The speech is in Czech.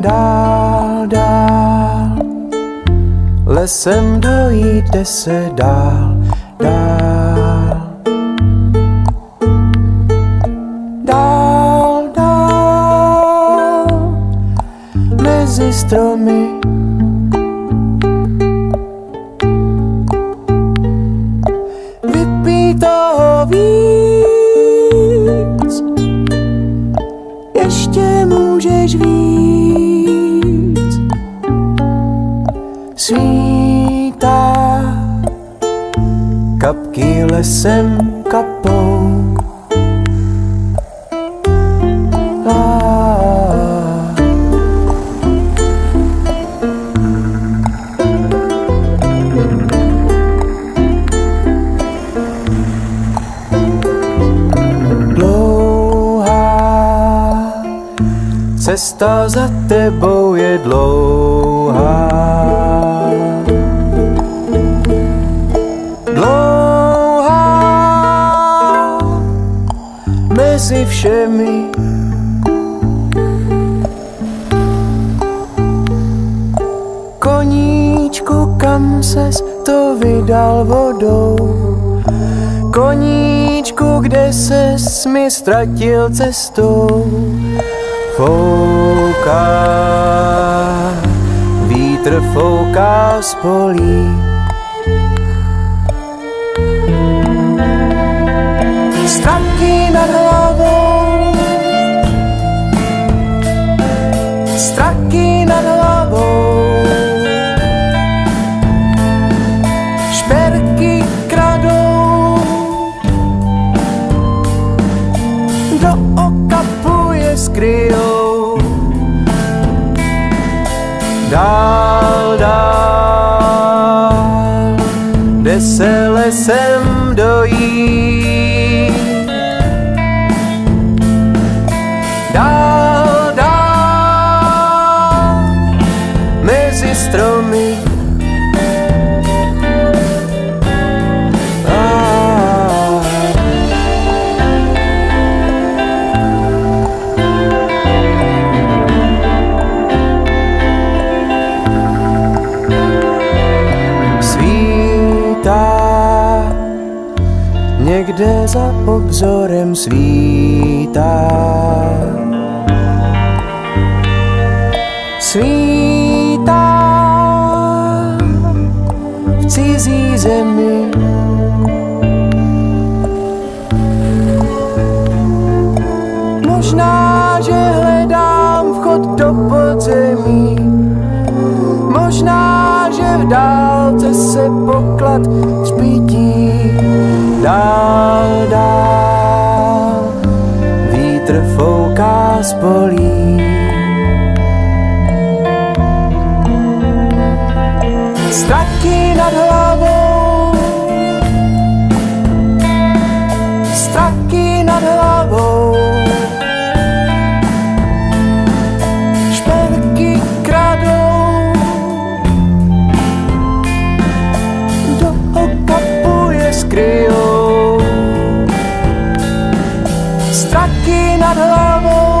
dál, dál. Lesem dojíte se dál, dál. Dál, dál, mezi stromy. Víc, ještě můžeš víc. Svítá, kapky lesem kapou. Cesta za tebou je. Dlouhá mezi všemi Koníčku, kam ses to vydal vodou? Koníčku, kde ses mi ztratil cestou? Fouká, vítr fouká z polí. Straky nad hlavou. Šperky kradou, do okapu je skryjou. Dál, dál, jde se lesem za obzorem svítá. Svítá v cizí zemi. Možná, že hledám vchod do podzemí. Možná, že v dálce se poklad třpití. Dál, dál, vítr fouká z polí. Straky nad hlavou, stuck in a love.